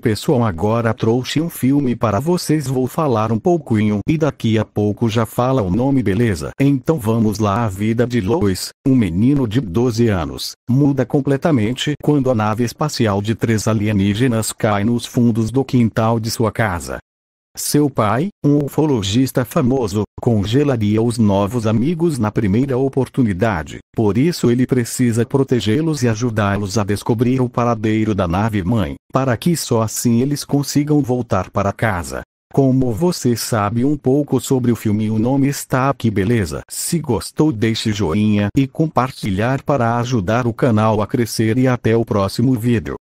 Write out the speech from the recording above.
pessoal agora trouxe um filme para vocês vou falar um pouquinho e daqui a pouco já fala o nome beleza. Então vamos lá a vida de Lois, um menino de 12 anos, muda completamente quando a nave espacial de três alienígenas cai nos fundos do quintal de sua casa. Seu pai, um ufologista famoso, congelaria os novos amigos na primeira oportunidade, por isso ele precisa protegê-los e ajudá-los a descobrir o paradeiro da nave-mãe, para que só assim eles consigam voltar para casa. Como você sabe um pouco sobre o filme o nome está aqui beleza? Se gostou deixe joinha e compartilhar para ajudar o canal a crescer e até o próximo vídeo.